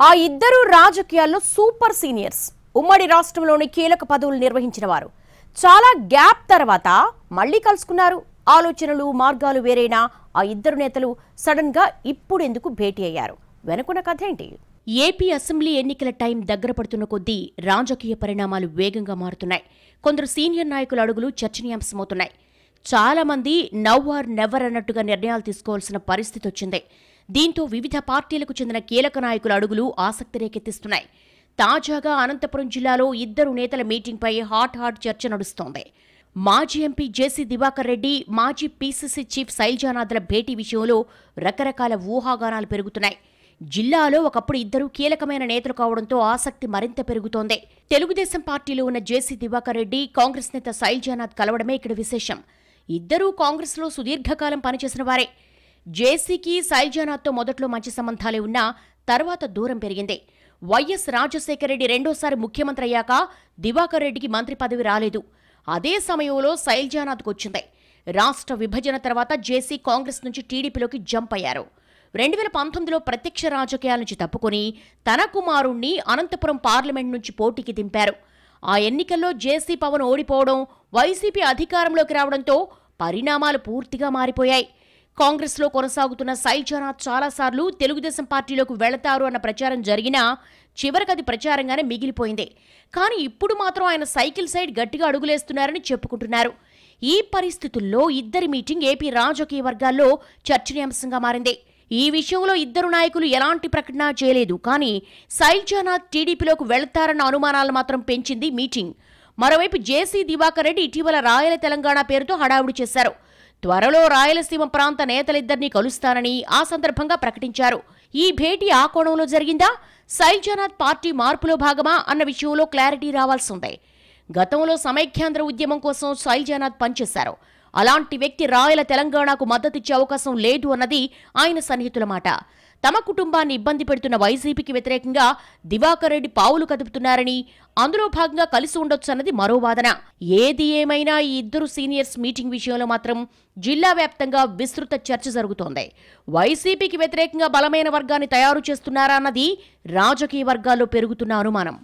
ఆ ఇద్దరు రాజకీయాల్లో సూపర్ సీనియర్స్. ఉమ్మడి రాష్ట్రంలోని కీలక పదవులు నిర్వహించిన వారు చాలా గ్యాప్ తర్వాత మళ్ళీ కలుసుకున్నారు. ఆలోచనలు మార్గాలు వేరైనా ఆ ఇద్దరు నేతలు సడన్గా ఇప్పుడెందుకు భేటీ అయ్యారు? వెనుకున్న కథ ఏంటి? ఏపీ అసెంబ్లీ ఎన్నికల టైం దగ్గర పడుతున్న కొద్దీ రాజకీయ పరిణామాలు వేగంగా మారుతున్నాయి. కొందరు సీనియర్ నాయకుల అడుగులు చర్చనీయాంశమవుతున్నాయి. చాలామంది నవ్ ఆర్ నెవర్ అన్నట్టుగా నిర్ణయాలు తీసుకోవాల్సిన పరిస్థితి వచ్చింది. దీంతో వివిధ పార్టీలకు చెందిన కీలక నాయకుల అడుగులు ఆసక్తి రేకెత్తిస్తున్నాయి. తాజాగా అనంతపురం జిల్లాలో ఇద్దరు నేతల మీటింగ్పై హాట్ హాట్ చర్చ నడుస్తోంది. మాజీ ఎంపీ జేసీ దివాకర్ రెడ్డి మాజీ పీసీసీ చీఫ్ శైలజానాథ్ల భేటీ విషయంలో రకరకాల ఊహాగానాలు పెరుగుతున్నాయి. జిల్లాలో ఒకప్పుడు ఇద్దరు కీలకమైన నేతలు కావడంతో ఆసక్తి మరింత పెరుగుతోంది. తెలుగుదేశం పార్టీలో ఉన్న జేసీ దివాకర్ రెడ్డి కాంగ్రెస్ నేత శైలజానాథ్ కలవడమే ఇక్కడ విశేషం. ఇద్దరూ కాంగ్రెస్లో సుదీర్ఘకాలం పనిచేసిన వారే. జేసీకి సైజానాథ్తో మొదట్లో మంచి సంబంధాలే ఉన్నా తర్వాత దూరం పెరిగింది. వైఎస్ రాజశేఖర రెడ్డి రెండోసారి ముఖ్యమంత్రి అయ్యాక దివాకర్ రెడ్డికి మంత్రి పదవి రాలేదు. అదే సమయంలో శైల్జానాథ్కు వచ్చింది. రాష్ట్ర విభజన తర్వాత జేసీ కాంగ్రెస్ నుంచి టీడీపీలోకి జంప్ అయ్యారు. రెండు వేల పంతొమ్మిదిలో ప్రత్యక్ష రాజకీయాల నుంచి తప్పుకొని తన కుమారుణ్ణి అనంతపురం పార్లమెంట్ నుంచి పోటీకి దింపారు. ఆ ఎన్నికల్లో జేసీ పవన్ ఓడిపోవడం వైసీపీ అధికారంలోకి రావడంతో పరిణామాలు పూర్తిగా మారిపోయాయి. కాంగ్రెస్లో కొనసాగుతున్న శైల్జానాథ్ చాలాసార్లు తెలుగుదేశం పార్టీలోకి వెళతారు అన్న ప్రచారం జరిగినా చివరికి అది ప్రచారంగానే మిగిలిపోయింది. కానీ ఇప్పుడు మాత్రం ఆయన సైకిల్ సైడ్ గట్టిగా అడుగులేస్తున్నారని చెప్పుకుంటున్నారు. ఈ పరిస్థితుల్లో ఇద్దరి మీటింగ్ ఏపీ రాజకీయ వర్గాల్లో చర్చనీయాంశంగా మారింది. ఈ విషయంలో ఇద్దరు నాయకులు ఎలాంటి ప్రకటన చేయలేదు. కానీ శైల్జానాథ్ టీడీపీలోకి వెళతారన్న అనుమానాలు మాత్రం పెంచింది మీటింగ్. మరోవైపు జేసీ దివాకర్ రెడ్డి ఇటీవల రాయల తెలంగాణ పేరుతో హడావుడి చేశారు. త్వరలో రాయలసీమ ప్రాంత నేతలిద్దరినీ కలుస్తానని ఆ సందర్భంగా ప్రకటించారు. ఈ భేటీ ఆ కోణంలో జరిగిందా? సైల్జానాథ్ పార్టీ మార్పులో భాగమా? అన్న విషయంలో క్లారిటీ రావాల్సి ఉంది గతంలో సమైక్యాంధ్ర ఉద్యమం కోసం సైల్జానాథ్ పనిచేశారు. అలాంటి వ్యక్తి రాయల తెలంగాణకు మద్దతిచ్చే అవకాశం లేదు అన్నది ఆయన సన్నిహితుల మాట. తమ కుటుంబాన్ని ఇబ్బంది పెడుతున్న వైసీపీకి వ్యతిరేకంగా దివాకర్ రెడ్డి పావులు కదుపుతున్నారని అందులో భాగంగా కలిసి ఉండొచ్చన్నది మరో వాదన. ఏది ఏమైనా ఈ ఇద్దరు సీనియర్స్ మీటింగ్ విషయంలో మాత్రం జిల్లా వ్యాప్తంగా విస్తృత చర్చ జరుగుతోంది. వైసీపీకి వ్యతిరేకంగా బలమైన వర్గాన్ని తయారు చేస్తున్నారా అన్నది రాజకీయ వర్గాల్లో పెరుగుతున్న అనుమానం.